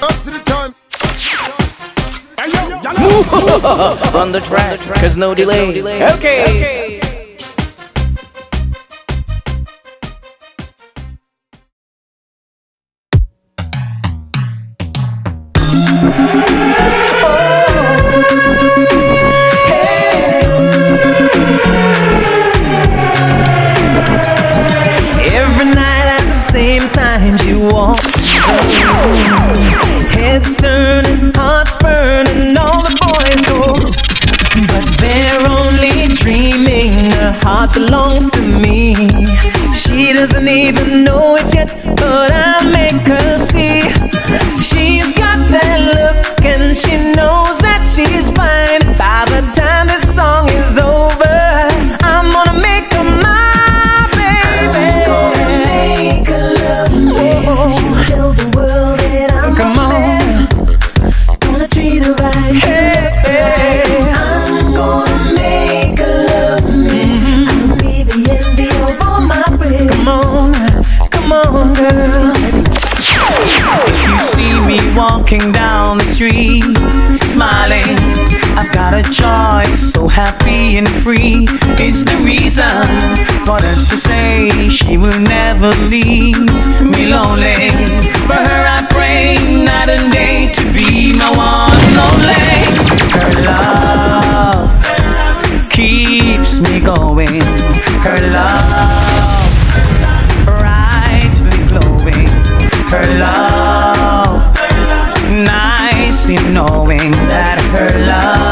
Up to the time. On the track, cause no delay. Okay. Every belongs to me. She doesn't even know it yet, but I make her see. She's got that look and she knows that she's fine happy free. is the reason for us to say she will never leave me lonely. For her, I pray night and day to be my one and only. Her love keeps me going. Her love brightly glowing. Her love, nice in knowing that her love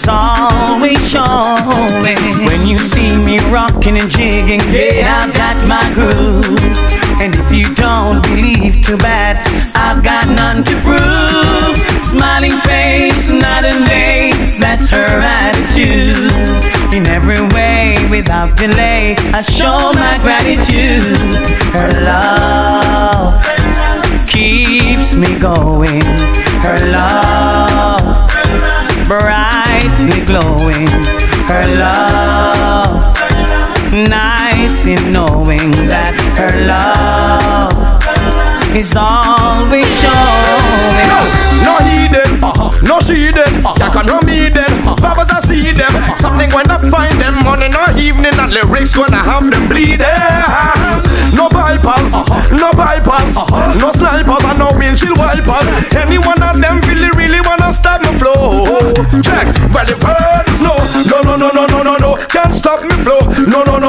is always showing. When you see me rocking and jigging, yeah, I've got my groove. And if you don't believe, too bad, I've got none to prove. Smiling face, night and day, that's her attitude. In every way, without delay, I show my gratitude. Her love keeps me going. Brightly glowing. Her love nice in knowing that her love is always showing. No heed them, uh-huh. no see them. Uh-huh. You can no me them. Uh-huh. Babas I see them. Something when I find them in the evening and lyrics gonna have them bleeding. No bypass, no bypass, no snipers and no windshield wipers. Any one of them really, really Check, well the birds no, no, no, no, no, no, no, no, can't stop me flow. No, no,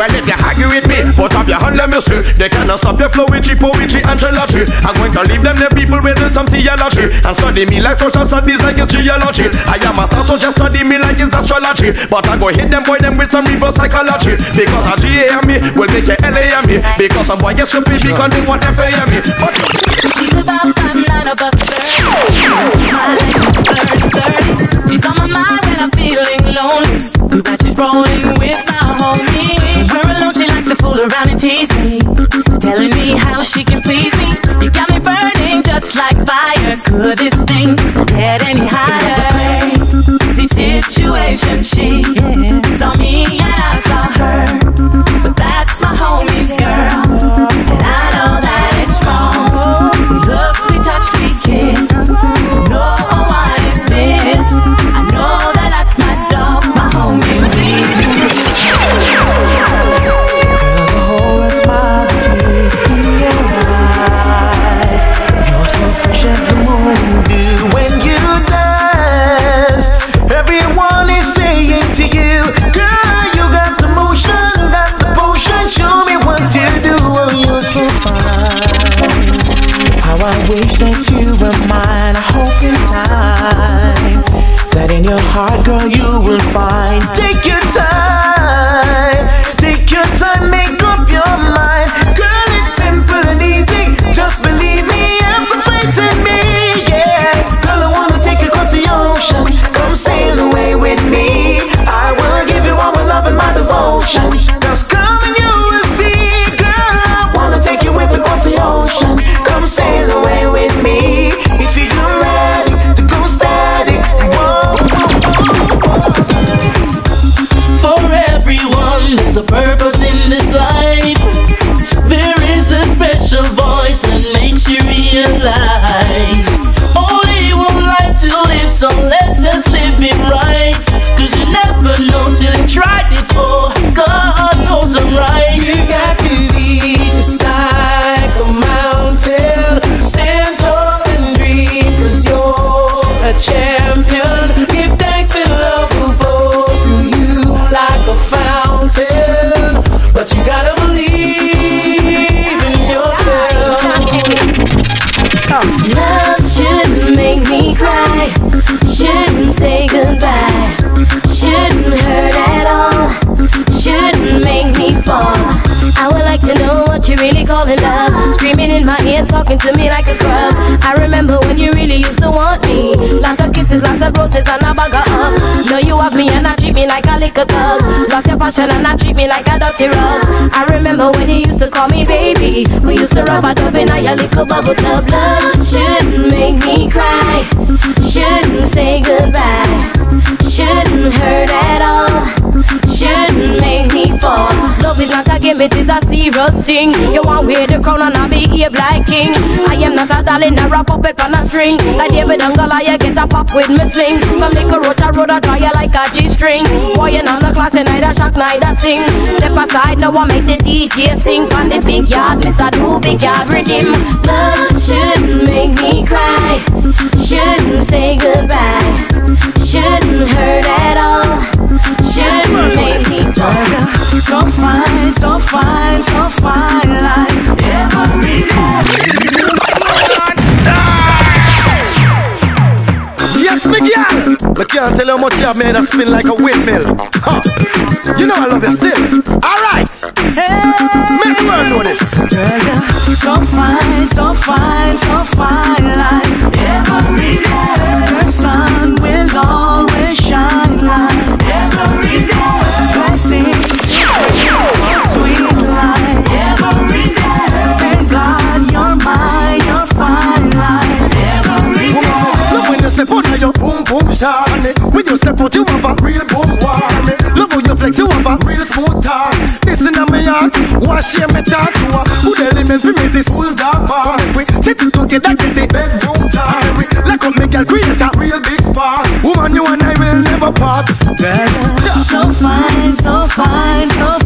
well if you argue with me, put up your hand, let me see. They cannot stop your flow with cheap poetry and trilogy. I'm going to leave them the people with some theology and study me like social studies like it's geology. I am a star, so just study me like it's astrology. But I go hit them boy them with some reverse psychology because a G-A-M-E will make you L-A-M-E because some boy gets stupid because they want F-A-M-E. But She's about five nine above thirty. Thirty, thirty. She's on my mind I'm feeling lonely. Too bad she's rolling with my homie. We're alone, she likes to fool around and tease me, telling me how she can please me. You got me burning just like fire. Could this hard, girl. You Talking to me like a scrub. I remember when you really used to want me. Lots of kisses, lots of roses, and a bag of hugs. Now you have me and I treat me like a little thug. Lost your passion and I treat me like a dirty rug. I remember when you used to call me baby. We used to rub a dub in your little bubble tub. Love shouldn't make me cry. Shouldn't say goodbye. Shouldn't hurt at all. Shouldn't make me fall. Love is not a game, it is a serious. You want wear the crown and I behave like king. I am not a darling, or a puppet on a string. Like David and Goliath, get a pop with me sling. Some little roach a road, I draw like a G-string. Boy, you know the class, and neither shock, neither sing. Step aside, now I make the DJ sing. On the big yard, miss a do big yard rhythm. Love me girl. But can't tell how much you have made her spin like a windmill. Huh. You know I love you still. Alright. Make the world know this. Girl, you're so fine, so fine, so fine like every day. The sun will always shine like every shawty When you step out you have a real boom warmy Love how you flex you have a real smooth talk. Listen to me heart, wash your me talk to her. Good element for me this whole dark bar we sit it together get the bedroom talk Like up me girl create a real big spark. Woman you and I will never part. Girl, so fine, so fine, so fine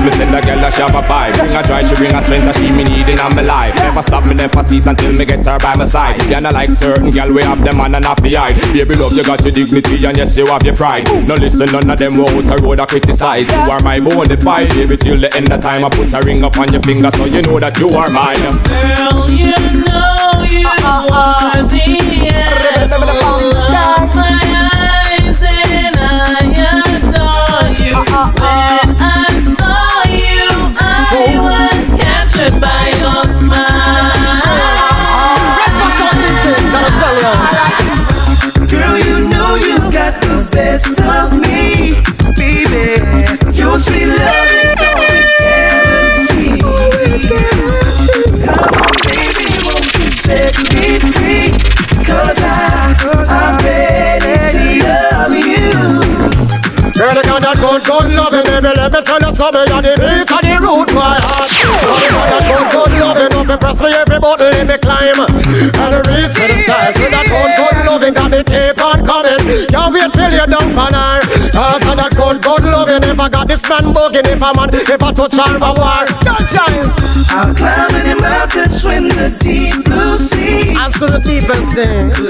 Sweet, me send a girl a shabba vibe. Bring a joy, she bring a strength that she me needing in my life. Never stop, me never cease until me get her by my side. You know like certain girl, we have them man and happy eye Baby love, you got your dignity and yes, you have your pride. No listen, none of them will out a road a criticize. You are my bona fide, baby, till the end of time I put a ring up on your finger so you know that you are mine. Girl, you got Let me tell you something. You're the beat and the root, my heart. Girl, you got that good, good loving. Up and press me every button, let me climb. And reach to the stars with that good, good loving. Got me tape on coming. Can't wait till you dump on her. Cause of that good, good love, you never got this man bugging if a man ever touch her a war. I'm climb any mountain, swim the deep blue sea. Answer the deepest thing.